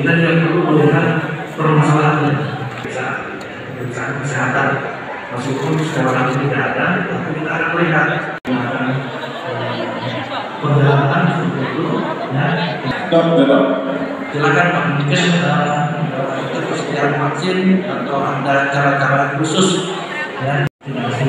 kita tidak perlu melihat permasalahannya. Pemeriksaan kesehatan. Meskipun sekarang ini tidak ada tapi kita akan melihat. Perjalanan seperti itu ya. Silakan Pak. Mungkin uh, untuk persediaan vaksin atau ada cara-cara khusus ya. Vaksinasi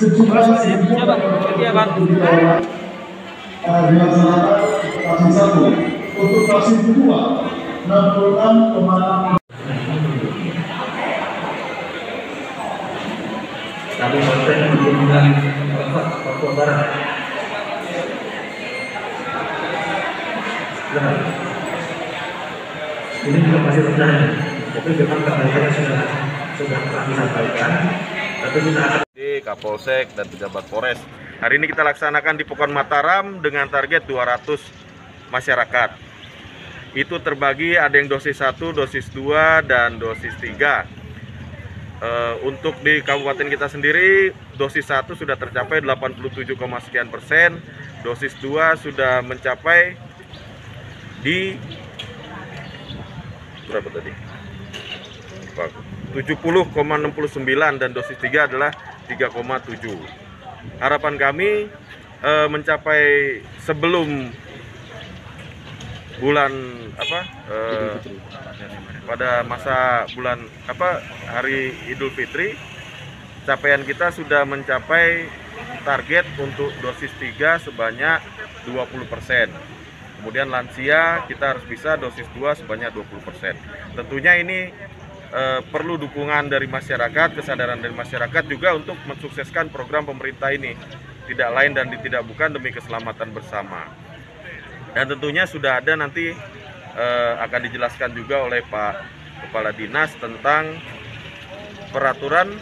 Untuk vaksin kedua 66,6 Kabupaten Pegunungan Papua Barat. Benar. Ini juga masih tapi memang sudah sudah pernah disampaikan, tapi kita Kapolsek dan pejabat Polres. Hari ini kita laksanakan di Pokon Mataram dengan target 200 masyarakat. Itu terbagi ada yang dosis 1, dosis 2, dan dosis 3. Eh, untuk di kabupaten kita sendiri, dosis 1 sudah tercapai 87, sekian persen, dosis 2 sudah mencapai di berapa tadi? Lupa aku. 70,69 dan dosis 3 adalah 3,7. Harapan kami eh, mencapai sebelum bulan apa eh, pada masa bulan apa hari Idul Fitri capaian kita sudah mencapai target untuk dosis 3 sebanyak 20%. Kemudian lansia kita harus bisa dosis 2 sebanyak 20%. Tentunya ini eh, perlu dukungan dari masyarakat, kesadaran dari masyarakat juga untuk mensukseskan program pemerintah ini. Tidak lain dan tidak bukan demi keselamatan bersama. Dan tentunya sudah ada nanti eh, akan dijelaskan juga oleh Pak Kepala Dinas tentang peraturan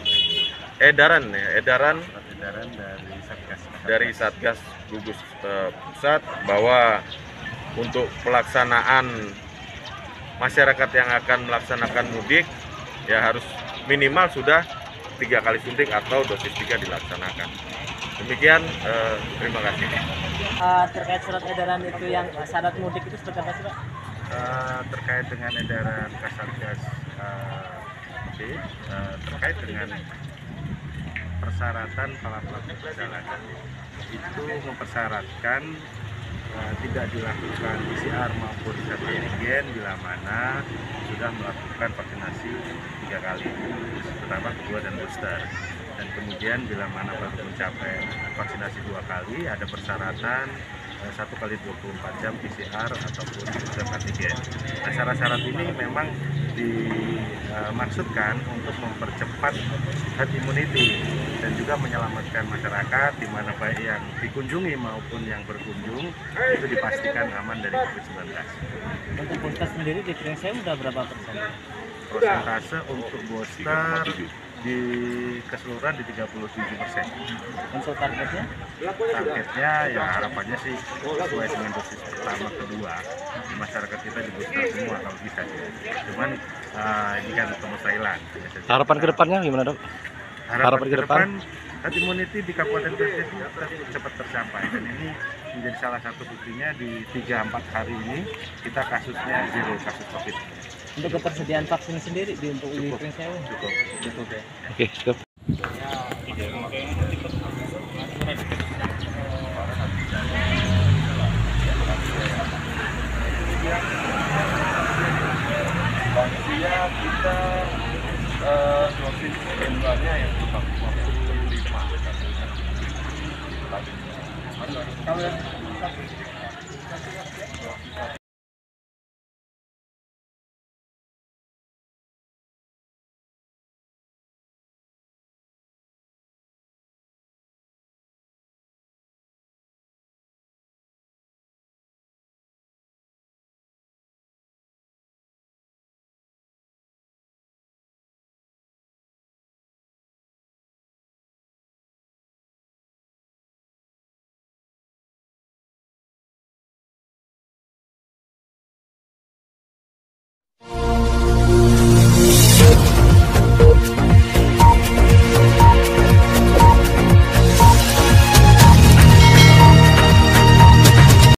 edaran ya, edaran edaran dari Satgas dari Satgas Gugus eh, Pusat bahwa untuk pelaksanaan masyarakat yang akan melaksanakan mudik ya harus minimal sudah tiga kali suntik atau dosis tiga dilaksanakan. Demikian, eh, terima kasih. Eh, terkait surat edaran itu yang syarat mudik itu seperti apa sih Pak? Eh, terkait dengan edaran Kasatgas eh, B eh, terkait dengan persyaratan para pelaku perjalanan itu mempersyaratkan eh, tidak dilakukan PCR maupun swab antigen bila mana sudah melakukan vaksinasi tiga kali pertama kedua dan booster. Dan kemudian bila mana baru mencapai vaksinasi dua kali ada persyaratan eh, satu kali 24 jam PCR ataupun swab antigen. Nah syarat-syarat ini memang dimaksudkan untuk mempercepat herd immunity dan juga menyelamatkan masyarakat di mana baik yang dikunjungi maupun yang berkunjung itu dipastikan aman dari COVID-19. Untuk booster sendiri di Krensem udah berapa persen? Persentase untuk booster di keseluruhan di 37 persen. Untuk targetnya? Targetnya ya harapannya sih sesuai dengan dosis pertama kedua di masyarakat kita di booster semua kalau bisa. Cuman eh, ini kan kemustahilan. Harapan ke depannya gimana dok? Harapan, harapan ke ke depan herd immunity di Kabupaten Gresik cepat tercapai dan ini menjadi salah satu buktinya di 3-4 hari ini kita kasusnya zero kasus COVID. Untuk ketersediaan vaksin sendiri di untuk Cukup. Sewu? Cukup. Cukup ya. Oke, cukup. Lansia kita eh, dosis jumlahnya yang tetap 55 Kalau yang